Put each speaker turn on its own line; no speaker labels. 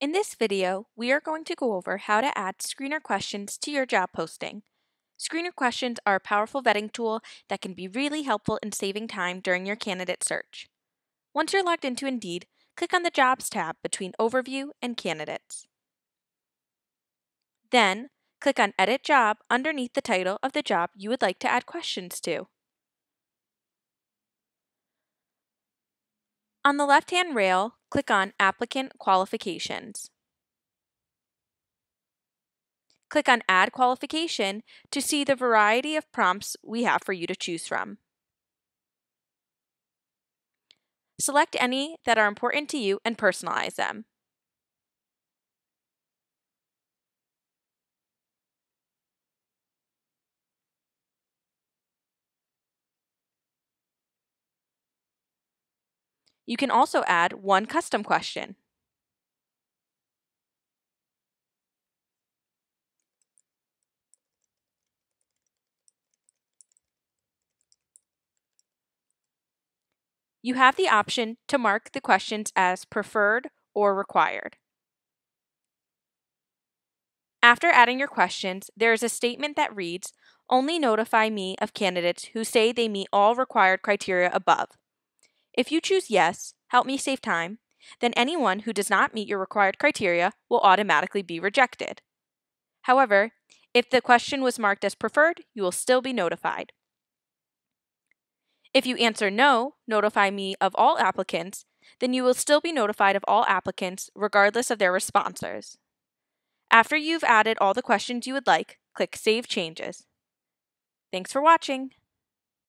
In this video, we are going to go over how to add screener questions to your job posting. Screener questions are a powerful vetting tool that can be really helpful in saving time during your candidate search. Once you're logged into Indeed, click on the Jobs tab between Overview and Candidates. Then, click on Edit Job underneath the title of the job you would like to add questions to. On the left-hand rail, click on Applicant Qualifications. Click on Add Qualification to see the variety of prompts we have for you to choose from. Select any that are important to you and personalize them. You can also add one custom question. You have the option to mark the questions as preferred or required. After adding your questions, there is a statement that reads, Only notify me of candidates who say they meet all required criteria above. If you choose yes, help me save time, then anyone who does not meet your required criteria will automatically be rejected. However, if the question was marked as preferred, you will still be notified. If you answer no, notify me of all applicants, then you will still be notified of all applicants regardless of their responses. After you've added all the questions you would like, click Save Changes. Thanks for watching.